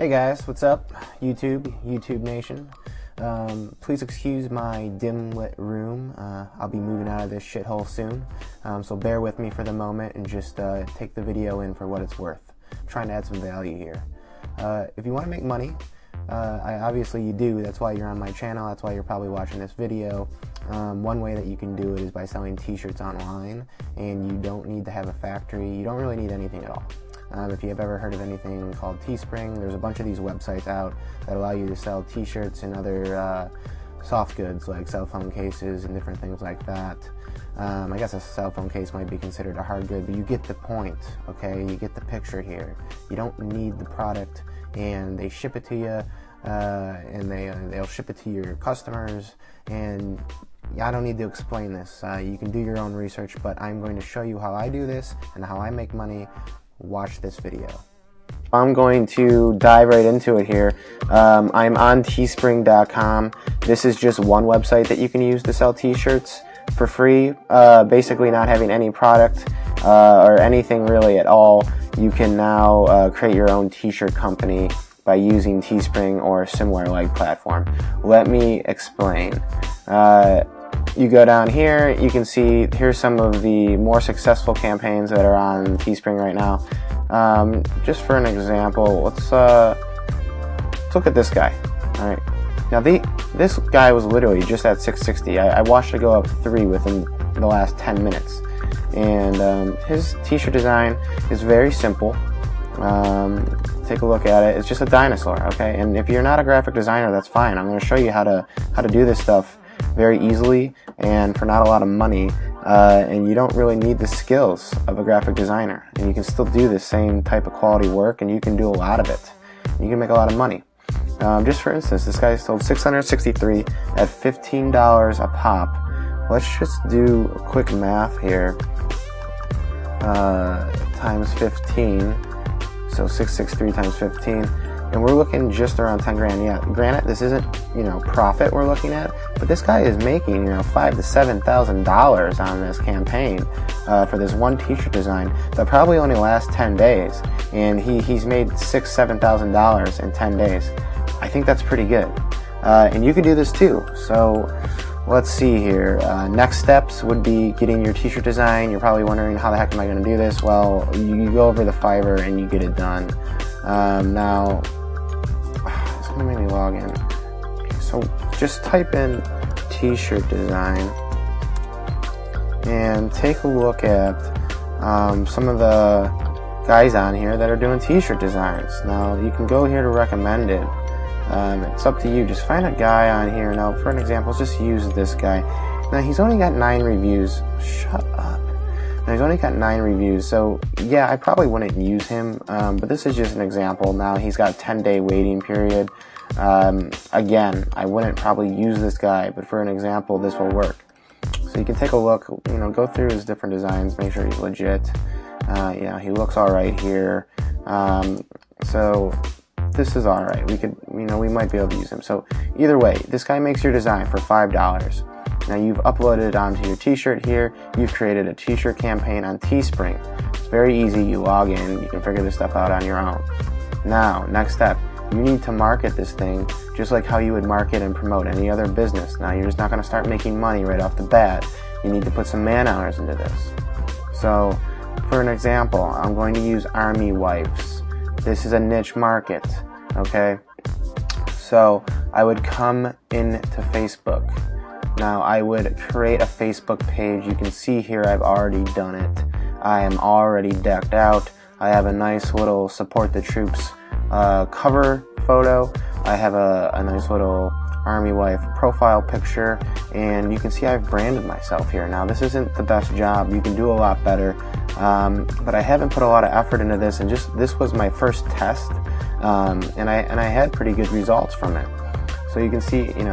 Hey guys, what's up? YouTube, YouTube Nation. Um, please excuse my dim lit room. Uh, I'll be moving out of this shithole soon, um, so bear with me for the moment and just uh, take the video in for what it's worth. I'm trying to add some value here. Uh, if you want to make money, uh, I, obviously you do. That's why you're on my channel. That's why you're probably watching this video. Um, one way that you can do it is by selling T-shirts online, and you don't need to have a factory. You don't really need anything at all. Um, if you have ever heard of anything called Teespring, there's a bunch of these websites out that allow you to sell T-shirts and other uh, soft goods like cell phone cases and different things like that. Um, I guess a cell phone case might be considered a hard good, but you get the point, okay? You get the picture here. You don't need the product, and they ship it to you, uh, and they uh, they'll ship it to your customers. And I don't need to explain this. Uh, you can do your own research, but I'm going to show you how I do this and how I make money watch this video. I'm going to dive right into it here. Um, I'm on teespring.com. This is just one website that you can use to sell t-shirts for free, uh, basically not having any product uh, or anything really at all. You can now uh, create your own t-shirt company by using Teespring or similar like platform. Let me explain. You go down here, you can see here's some of the more successful campaigns that are on Teespring right now. Um, just for an example, let's uh, let's look at this guy. All right, now the this guy was literally just at 660. I, I watched it go up three within the last 10 minutes, and um, his T-shirt design is very simple. Um, take a look at it. It's just a dinosaur, okay? And if you're not a graphic designer, that's fine. I'm going to show you how to how to do this stuff very easily and for not a lot of money. Uh, and you don't really need the skills of a graphic designer. And you can still do the same type of quality work and you can do a lot of it. You can make a lot of money. Um, just for instance, this guy sold 663 at $15 a pop. Let's just do a quick math here. Uh, times 15. So 663 times 15 and we're looking just around 10 grand. Yeah, granted, this isn't you know profit we're looking at, but this guy is making you know five to seven thousand dollars on this campaign uh, for this one T-shirt design that probably only lasts 10 days, and he he's made six seven thousand dollars in 10 days. I think that's pretty good, uh, and you could do this too. So. Let's see here. Uh, next steps would be getting your t-shirt design. You're probably wondering how the heck am I going to do this? Well, you, you go over the Fiverr and you get it done. Um, now, So just type in t-shirt design and take a look at um, some of the guys on here that are doing t-shirt designs. Now you can go here to recommend it. Um, it's up to you. Just find a guy on here. Now, for an example, just use this guy. Now he's only got nine reviews. Shut up. Now he's only got nine reviews, so yeah, I probably wouldn't use him. Um, but this is just an example. Now he's got 10 day waiting period. Um, again, I wouldn't probably use this guy, but for an example, this will work. So you can take a look, you know, go through his different designs, make sure he's legit. Uh, he looks all right here. Um, so this is all right. We could, you know, we might be able to use him. So either way, this guy makes your design for five dollars. Now you've uploaded it onto your T-shirt here. You've created a T-shirt campaign on Teespring. It's very easy. You log in. You can figure this stuff out on your own. Now, next step you need to market this thing just like how you would market and promote any other business. Now, you're just not going to start making money right off the bat. You need to put some man hours into this. So, for an example, I'm going to use army wives. This is a niche market, okay? So, I would come into Facebook. Now, I would create a Facebook page. You can see here I've already done it. I am already decked out. I have a nice little support the troops uh, cover photo. I have a, a nice little army wife profile picture and you can see I've branded myself here. Now this isn't the best job, you can do a lot better, um, but I haven't put a lot of effort into this and just this was my first test um, and, I, and I had pretty good results from it. So you can see, you know,